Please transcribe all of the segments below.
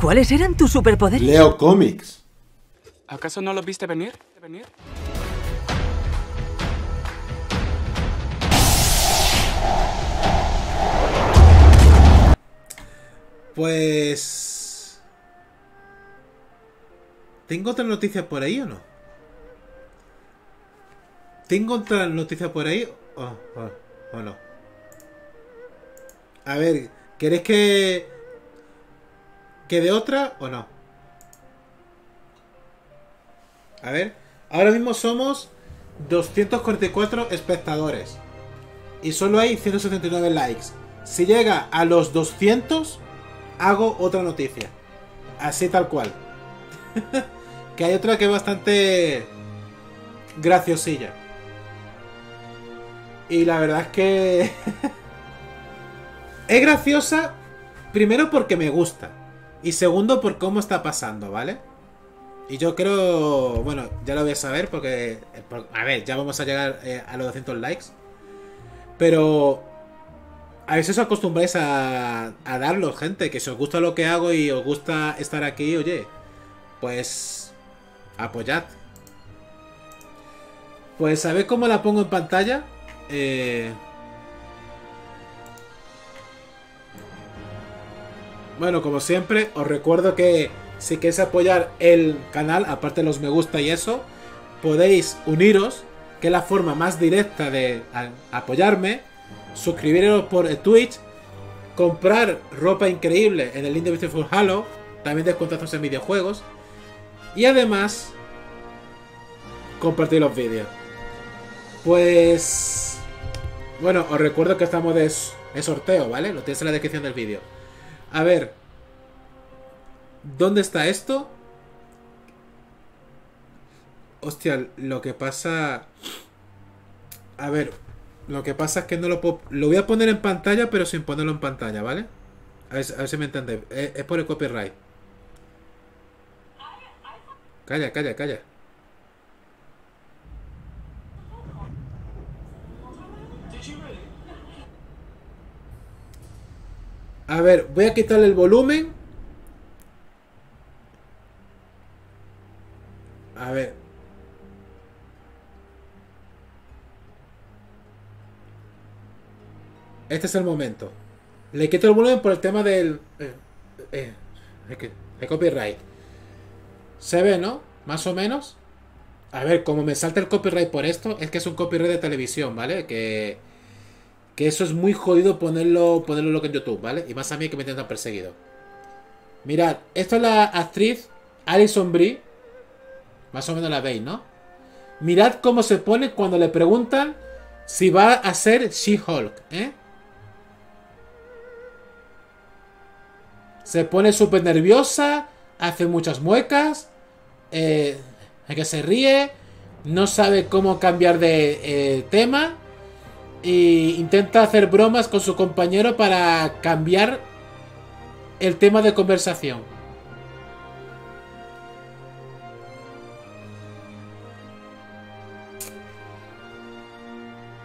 ¿Cuáles eran tus superpoderes? Leo cómics. ¿Acaso no lo viste venir? ¿Venir? Pues... ¿Tengo otra noticia por ahí o no? ¿Tengo otra noticia por ahí o, o- o no? A ver, ¿queréis que... que de otra o no? A ver, ahora mismo somos 244 espectadores. Y solo hay 179 likes. Si llega a los 200, hago otra noticia. Así tal cual. que hay otra que es bastante graciosilla. Y la verdad es que... es graciosa, primero porque me gusta. Y segundo por cómo está pasando, ¿vale? Y yo creo... Bueno, ya lo voy a saber porque... por- A ver, ya vamos a llegar eh, a los 200 likes. Pero... A veces os acostumbráis a, a darlo, gente. Que si os gusta lo que hago y os gusta estar aquí, oye, pues apoyad. Pues a ver cómo la pongo en pantalla. Eh, Bueno, como siempre, os recuerdo que si queréis apoyar el canal, aparte de los me gusta y eso, podéis uniros, que es la forma más directa de apoyarme, suscribiros por Twitch, comprar ropa increíble en el link de Halo, también descuentos en videojuegos, y además compartir los vídeos. Pues... Bueno, os recuerdo que estamos de, de sorteo, ¿vale? Lo tenéis en la descripción del vídeo. A ver. ¿Dónde está esto? Hostia, lo que pasa... A ver, lo que pasa es que no lo puedo... Lo voy a poner en pantalla, pero sin ponerlo en pantalla, ¿vale? A ver, a ver si me entendéis. Es, es por el copyright. Calla, calla, calla. A ver, voy a quitarle el volumen. A ver. Este es el momento. Le quito el volumen por el tema del... eh, eh, el copyright. Se ve, ¿no? Más o menos. A ver, como me salta el copyright por esto, es que es un copyright de televisión, ¿vale? Que... Que eso es muy jodido ponerlo, ponerlo en YouTube, ¿vale? Y más a mí que me tienen tan perseguido. Mirad, esto es la actriz Alison Brie. Más o menos la veis, ¿no? Mirad cómo se pone cuando le preguntan si va a ser She-Hulk, ¿eh? Se pone súper nerviosa, hace muchas muecas, eh, que se ríe, no sabe cómo cambiar de eh, tema y intenta hacer bromas con su compañero para cambiar el tema de conversación.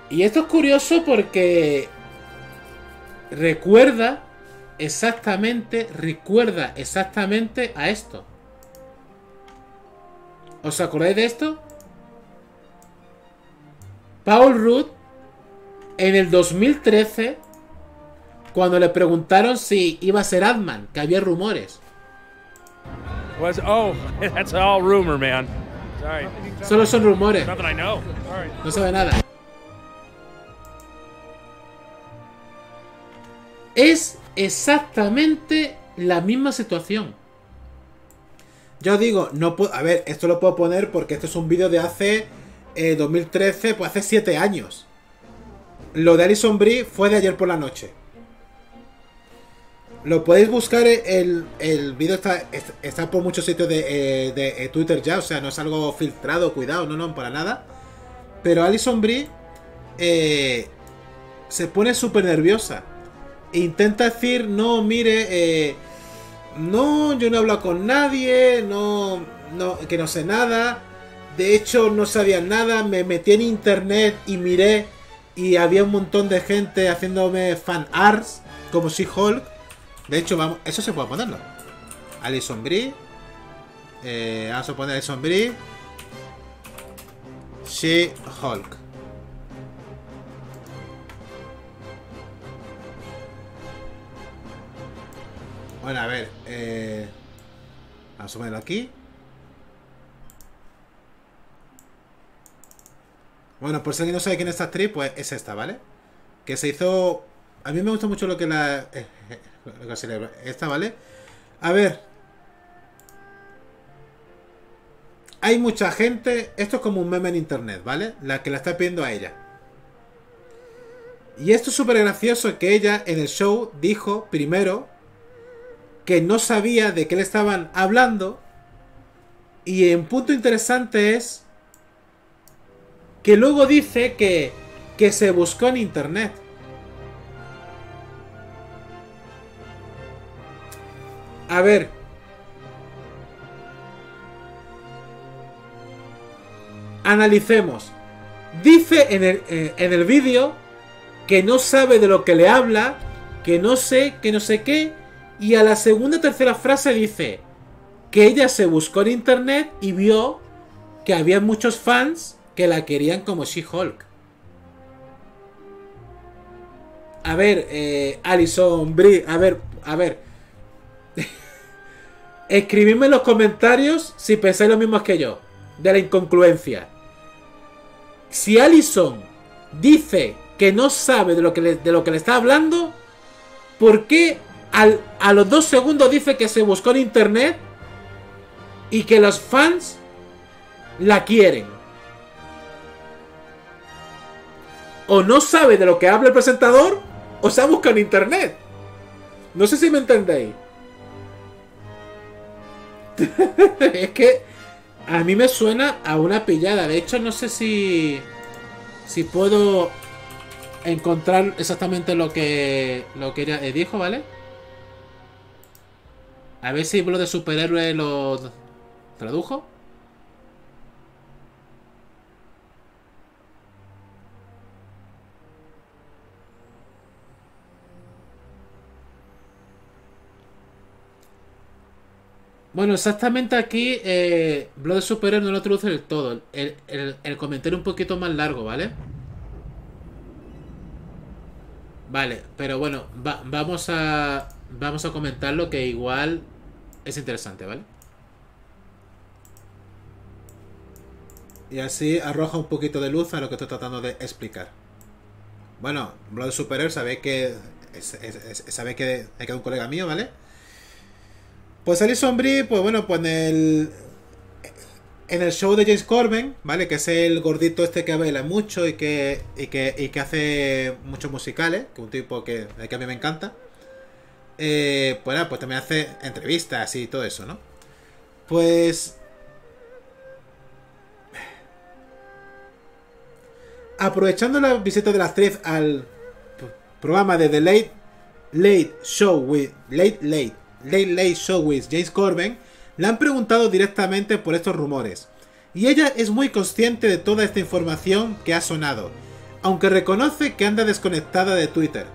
Y esto es curioso porque recuerda exactamente, recuerda exactamente a esto. ¿Os acordáis de esto? Paul Rudd en el 2013 cuando le preguntaron si iba a ser Ant-Man, que había rumores. Was oh, that's all rumor, man. Sorry. Solo son rumores, I know. No sabe nada. Es exactamente la misma situación. Yo digo, no puedo. A ver, esto lo puedo poner porque esto es un vídeo de hace eh, 2013, pues hace 7 años. Lo de Alison Brie fue de ayer por la noche. Lo podéis buscar, eh, el, el vídeo está, est- está por muchos sitios de, eh, de, eh, Twitter ya, o sea, no es algo filtrado, cuidado, no, no, para nada. Pero Alison Brie eh, se pone súper nerviosa. E intenta decir, no, mire, eh, no, yo no he hablado con nadie, no, no, que no sé nada. De hecho, no sabía nada, me metí en internet y miré y había un montón de gente haciéndome fan arts como She-Hulk. De hecho, vamos, eso se puede ponerlo. Alison Brie. Eh, vamos a poner Alison Brie. She-Hulk. Bueno, a ver. Eh, vamos a ponerlo aquí. Bueno, por si alguien no sabe quién es esta actriz, pues es esta, ¿vale? Que se hizo... A mí me gusta mucho lo que la... Esta, ¿vale? A ver. Hay mucha gente... Esto es como un meme en internet, ¿vale? La que la está pidiendo a ella. Y esto es súper gracioso que ella en el show dijo primero que no sabía de qué le estaban hablando. Y un punto interesante es que luego dice que, que se buscó en internet. A ver. Analicemos. Dice en el, eh, en el vídeo que no sabe de lo que le habla, que no sé, que no sé qué, y a la segunda o tercera frase dice que ella se buscó en internet y vio que había muchos fans que la querían como She-Hulk. A ver, eh, Alison a ver, a ver. Escribidme en los comentarios si pensáis lo mismo que yo, de la incongruencia. Si Alison dice que no sabe de lo que le, está hablando, ¿por qué a los dos segundos dice que se buscó en internet y que los fans la quieren? O no sabe de lo que habla el presentador, o se ha buscado en internet. No sé si me entendéis. es que a mí me suena a una pillada. De hecho, no sé si. Si puedo encontrar exactamente lo que. Lo que ella dijo, ¿vale? A ver si lo de superhéroe lo tradujo. Bueno, exactamente aquí eh, Blood de Superhéroe no lo traduce del todo. El, el- el comentario un poquito más largo, ¿vale? Vale, pero bueno, va- vamos a vamos a comentarlo que igual es interesante, ¿vale? Y así arroja un poquito de luz a lo que estoy tratando de explicar. Bueno, Blood de Superhéroe, sabéis que sabéis que hay que un colega mío, ¿vale? Pues Alison Brie, pues bueno, pues en el. En el show de James Corbin, ¿vale? Que es el gordito este que baila mucho y que, y que, y que hace muchos musicales, que es un tipo que, que a mí me encanta. Eh, pues pues también hace entrevistas y todo eso, ¿no? Pues. Aprovechando la visita de la actriz al programa de The Late Late Show with Late Late Late Late Show with James Corbin, le han preguntado directamente por estos rumores. Y ella es muy consciente de toda esta información que ha sonado, aunque reconoce que anda desconectada de Twitter.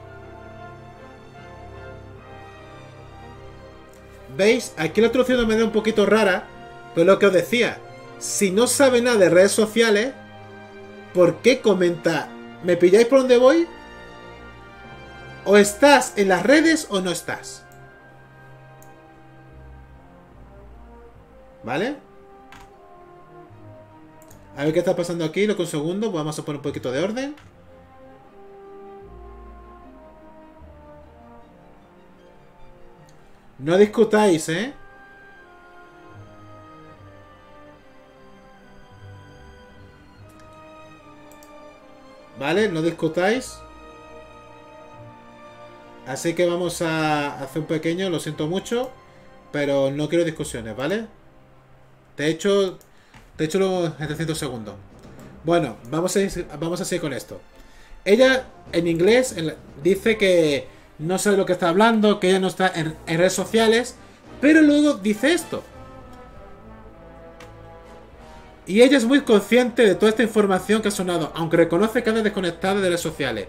¿Veis? Aquí la traducción me da un poquito rara, pero lo que os decía, si no sabe nada de redes sociales, ¿por qué comenta? ¿Me pilláis por donde voy? O estás en las redes o no estás. ¿Vale? A ver qué está pasando aquí, lo que un segundo. Vamos a poner un poquito de orden. No discutáis, ¿eh? ¿Vale? No discutáis. Así que vamos a hacer un pequeño, lo siento mucho, pero no quiero discusiones, ¿vale? Te he hecho, te he hecho los 700 segundos. Bueno, vamos a, vamos a seguir con esto. Ella, en inglés, dice que no sabe lo que está hablando, que ella no está en, en redes sociales, pero luego dice esto. Y ella es muy consciente de toda esta información que ha sonado, aunque reconoce que anda desconectada de redes sociales.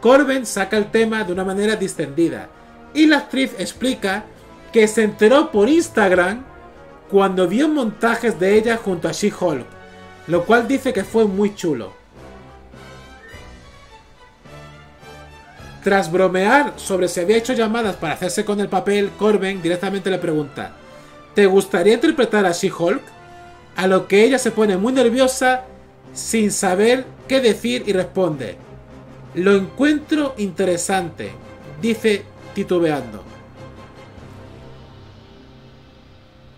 Corbin saca el tema de una manera distendida, y la actriz explica que se enteró por Instagram cuando vio montajes de ella junto a She-Hulk, lo cual dice que fue muy chulo. Tras bromear sobre si había hecho llamadas para hacerse con el papel, Corben directamente le pregunta, ¿te gustaría interpretar a She-Hulk? A lo que ella se pone muy nerviosa sin saber qué decir y responde, lo encuentro interesante, dice titubeando.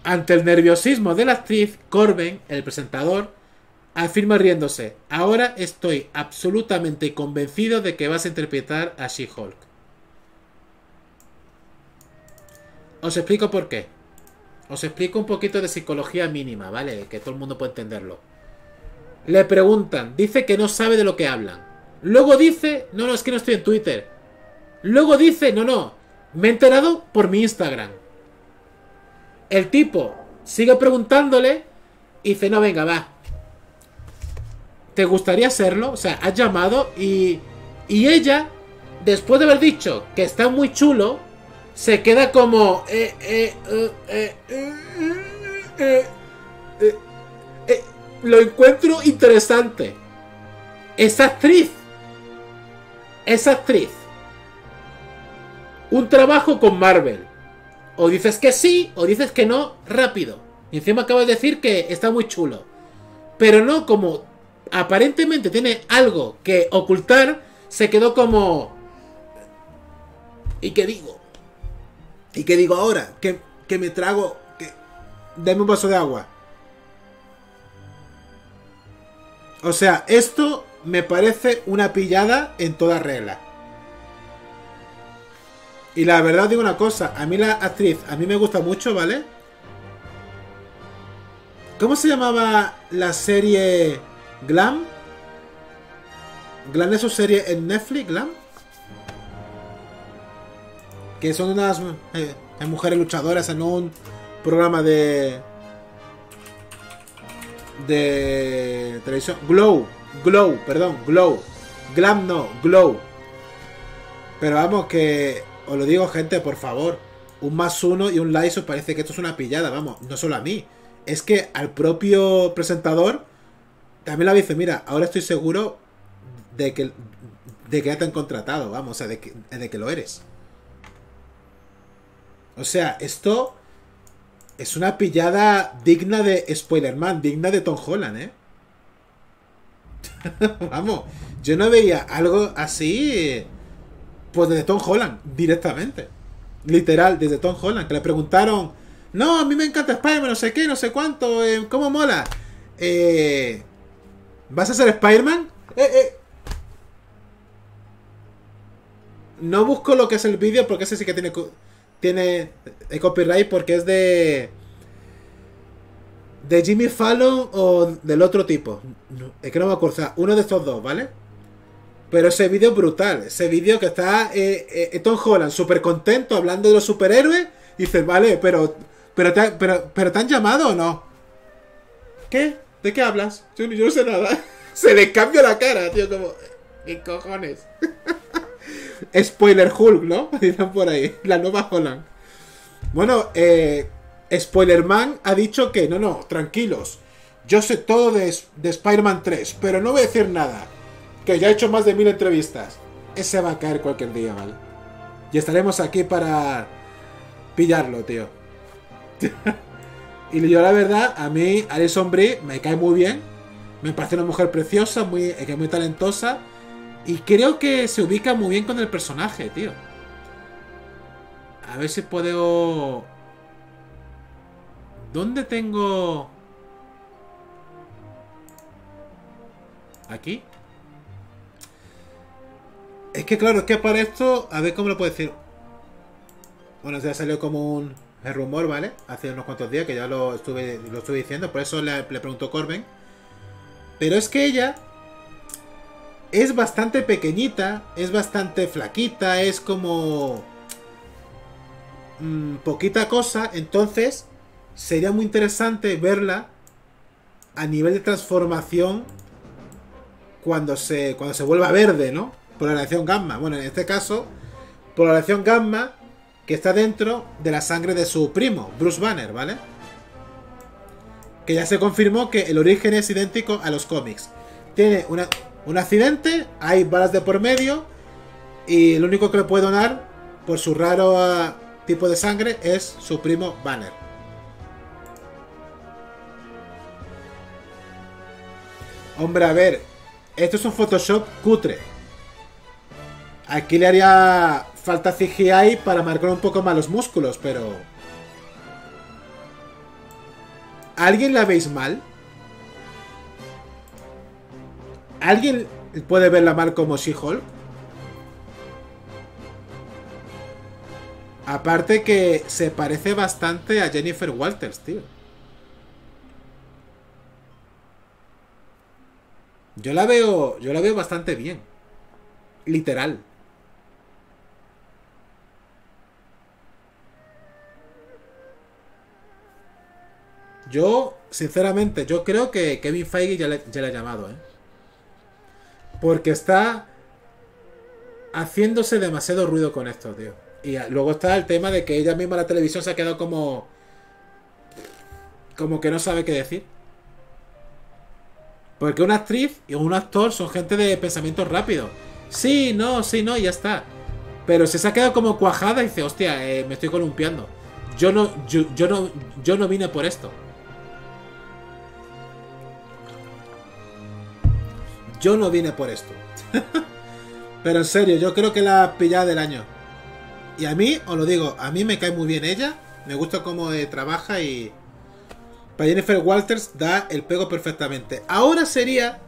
Ante el nerviosismo de la actriz, Corben, el presentador, afirma riéndose, ahora estoy absolutamente convencido de que vas a interpretar a She-Hulk. Os explico por qué. Os explico un poquito de psicología mínima, ¿vale? Que todo el mundo puede entenderlo. Le preguntan, dice que no sabe de lo que hablan. Luego dice, no, no, es que no estoy en Twitter. Luego dice, no, no, me he enterado por mi Instagram. El tipo sigue preguntándole y dice, no, venga, va. ¿Te gustaría hacerlo? O sea, has llamado y, y ella, después de haber dicho que está muy chulo, se queda como... Eh, eh, eh, lo encuentro interesante. Es actriz. Es actriz. Un trabajo con Marvel. O dices que sí, o dices que no, rápido. Y encima acabo de decir que está muy chulo. Pero no como aparentemente tiene algo que ocultar, se quedó como... ¿Y qué digo? ¿Y qué digo ahora? Que, que me trago... Que... Dame un vaso de agua. O sea, esto me parece una pillada en toda regla. Y la verdad os digo una cosa, a mí la actriz, a mí me gusta mucho, ¿vale? ¿Cómo se llamaba la serie Glam? ¿Glam es su serie en Netflix, Glam? Que son unas eh, mujeres luchadoras en un programa de... De televisión. Glow, Glow, perdón, Glow. Glam no, Glow. Pero vamos, que os lo digo, gente, por favor. Un más uno y un os parece que esto es una pillada, vamos. No solo a mí. Es que al propio presentador también le dice, mira, ahora estoy seguro de que, de que ya te han contratado, vamos, o sea, de que, de que lo eres. O sea, esto es una pillada digna de Spoilerman, digna de Tom Holland, ¿eh? vamos, yo no veía algo así, pues desde Tom Holland, directamente. Literal, desde Tom Holland, que le preguntaron, no, a mí me encanta Spider-Man, no sé qué, no sé cuánto, eh, ¿cómo mola? Eh, ¿Vas a ser Spider-Man? Eh, eh. No busco lo que es el vídeo porque ese sí que tiene, tiene el copyright porque es de... De Jimmy Fallon o del otro tipo. Es que no me acuerdo. O sea, uno de estos dos, ¿vale? Pero ese vídeo brutal. Ese vídeo que está eh, eh, Tom Holland súper contento hablando de los superhéroes. Y dice, vale, pero pero te, pero, pero ¿te han llamado o no? ¿Qué? ¿De qué hablas? Yo, no sé nada. Se le cambia la cara, tío, como... ¿Qué cojones? Spoiler Hulk, ¿no? Dicen por ahí. La nueva Holland. Bueno, eh... Spoilerman ha dicho que no, no, tranquilos. Yo sé todo de, de Spider-Man 3, pero no voy a decir nada. Que ya he hecho más de mil entrevistas. Ese va a caer cualquier día, ¿vale? Y estaremos aquí para pillarlo, tío. y yo la verdad, a mí Alison Brie me cae muy bien. Me parece una mujer preciosa, muy, es muy talentosa. Y creo que se ubica muy bien con el personaje, tío. A ver si puedo... ¿Dónde tengo...? ¿Aquí? Es que claro, es que para esto... A ver cómo lo puedo decir. Bueno, ya salió como un rumor, ¿vale? Hace unos cuantos días que ya lo estuve, lo estuve diciendo, por eso le, le preguntó Corben. Pero es que ella es bastante pequeñita, es bastante flaquita, es como mmm, poquita cosa, entonces sería muy interesante verla a nivel de transformación cuando se cuando se vuelva verde, ¿no? Por la reacción gamma. Bueno, en este caso, por la reacción gamma que está dentro de la sangre de su primo, Bruce Banner, ¿vale? Que ya se confirmó que el origen es idéntico a los cómics. Tiene una- un accidente, hay balas de por medio, y el único que le puede donar, por su raro ah, tipo de sangre, es su primo Banner. Hombre, a ver, esto es un Photoshop cutre. Aquí le haría falta CGI para marcar un poco más los músculos, pero... ¿Alguien la veis mal? ¿Alguien puede verla mal como She-Hulk? Aparte que se parece bastante a Jennifer Walters, tío. Yo la veo, yo la veo bastante bien. Literal. Yo, sinceramente, yo creo que Kevin Feige ya le, ha llamado, ¿eh? Porque está haciéndose demasiado ruido con esto, tío. Y luego está el tema de que ella misma la televisión se ha quedado como... Como que no sabe qué decir. Porque una actriz y un actor son gente de pensamiento rápido. Sí, no, sí, no, y ya está. Pero si se ha quedado como cuajada y dice, hostia, eh, me estoy columpiando. Yo no, yo, yo no, yo no vine por esto. Yo no vine por esto. Pero en serio, yo creo que la pillada del año. Y a mí, os lo digo, a mí me cae muy bien ella. Me gusta cómo eh, trabaja y. Para Jennifer Walters da el pego perfectamente. Ahora sería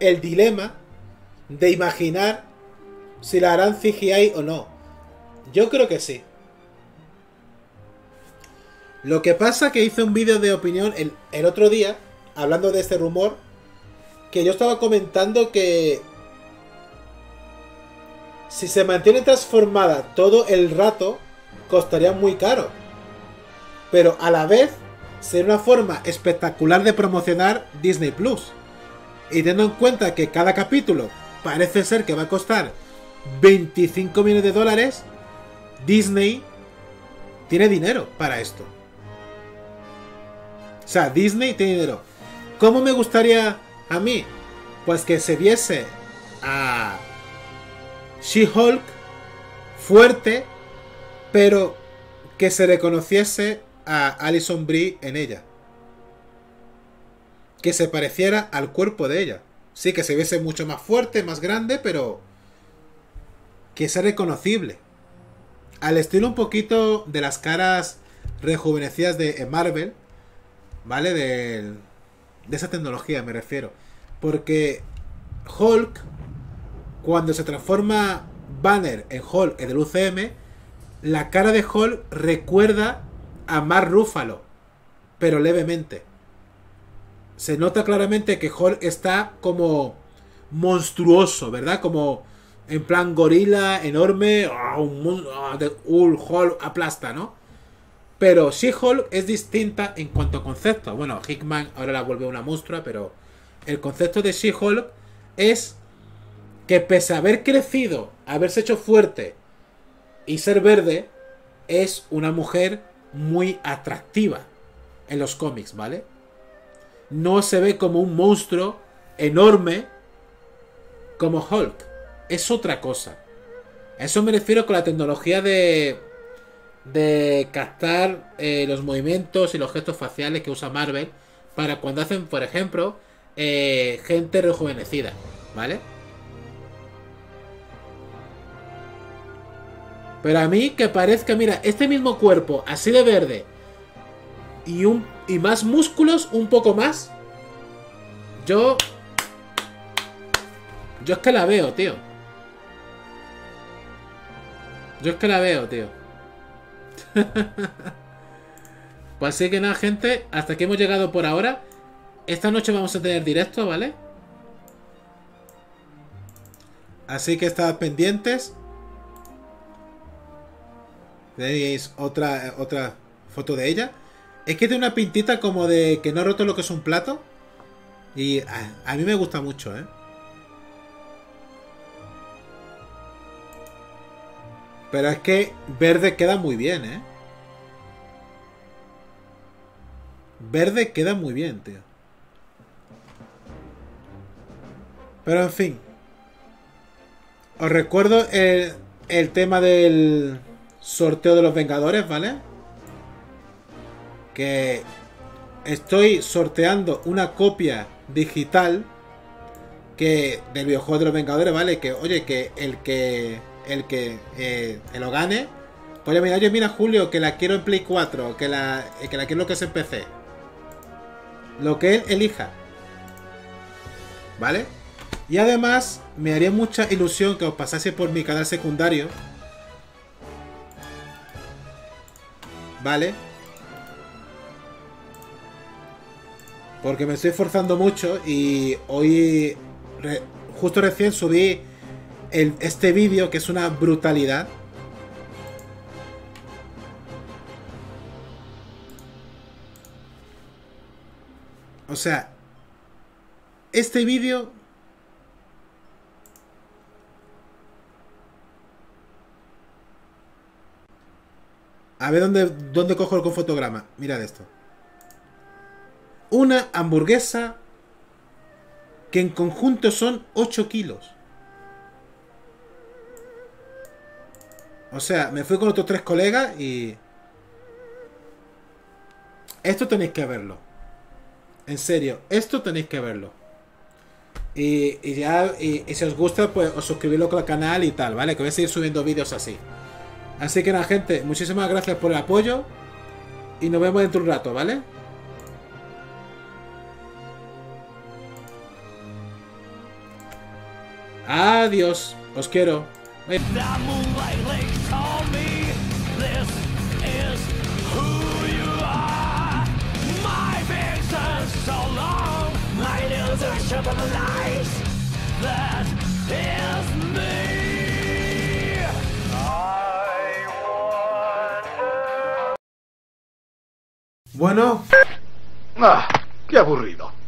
el dilema de imaginar si la harán CGI o no. Yo creo que sí. Lo que pasa que hice un vídeo de opinión el, el otro día, hablando de este rumor, que yo estaba comentando que si se mantiene transformada todo el rato, costaría muy caro. Pero a la vez, sería una forma espectacular de promocionar Disney Plus. Y teniendo en cuenta que cada capítulo parece ser que va a costar 25 millones de dólares, Disney tiene dinero para esto. O sea, Disney tiene dinero. ¿Cómo me gustaría a mí? Pues que se viese a She-Hulk fuerte, pero que se reconociese a Alison Brie en ella. Que se pareciera al cuerpo de ella. Sí, que se viese mucho más fuerte, más grande, pero que sea reconocible. Al estilo un poquito de las caras rejuvenecidas de Marvel, ¿vale? De, de esa tecnología me refiero. Porque Hulk, cuando se transforma Banner en Hulk en el UCM, la cara de Hulk recuerda a Mark Ruffalo, pero levemente. Se nota claramente que Hulk está como monstruoso, ¿verdad? Como en plan gorila, enorme, ah, un, ah, de- Hulk aplasta, ¿no? Pero She-Hulk es distinta en cuanto a concepto. Bueno, Hickman ahora la vuelve una monstrua, pero el concepto de She-Hulk es que pese a haber crecido, haberse hecho fuerte y ser verde, es una mujer muy atractiva en los cómics, ¿vale? No se ve como un monstruo enorme como Hulk. Es otra cosa. A eso me refiero con la tecnología de de captar eh, los movimientos y los gestos faciales que usa Marvel para cuando hacen, por ejemplo, eh, gente rejuvenecida, ¿vale? Pero a mí que parezca, mira, este mismo cuerpo así de verde y un y más músculos, un poco más. Yo yo es que la veo, tío. Yo es que la veo, tío. pues así que nada, gente, hasta aquí hemos llegado por ahora. Esta noche vamos a tener directo, ¿vale? Así que estad pendientes. Veis otra, otra foto de ella. Es que tiene una pintita como de que no ha roto lo que es un plato. Y a, a mí me gusta mucho, ¿eh? Pero es que verde queda muy bien, ¿eh? Verde queda muy bien, tío. Pero en fin. Os recuerdo el, el tema del sorteo de los Vengadores, ¿vale? Que estoy sorteando una copia digital que del videojuego de los Vengadores, ¿vale? Que, oye, que el que el que eh, lo gane, pues mira, oye, mira, Julio, que la quiero en Play 4, que la, que la quiero que es en PC. Lo que él elija. ¿Vale? Y además, me haría mucha ilusión que os pasase por mi canal secundario. ¿Vale? Porque me estoy esforzando mucho y hoy, justo recién subí este vídeo que es una brutalidad. O sea, este vídeo... A ver dónde, dónde cojo el fotograma. Mirad esto. Una hamburguesa que en conjunto son 8 kilos. O sea, me fui con otros tres colegas y... Esto tenéis que verlo. En serio, esto tenéis que verlo. Y, ya, y, si os gusta, pues os suscribirlo con el canal y tal, ¿vale? Que voy a seguir subiendo vídeos así. Así que nada, gente, muchísimas gracias por el apoyo. Y nos vemos dentro de un rato, ¿vale? Adiós. Os quiero. Bueno. Ah, qué aburrido.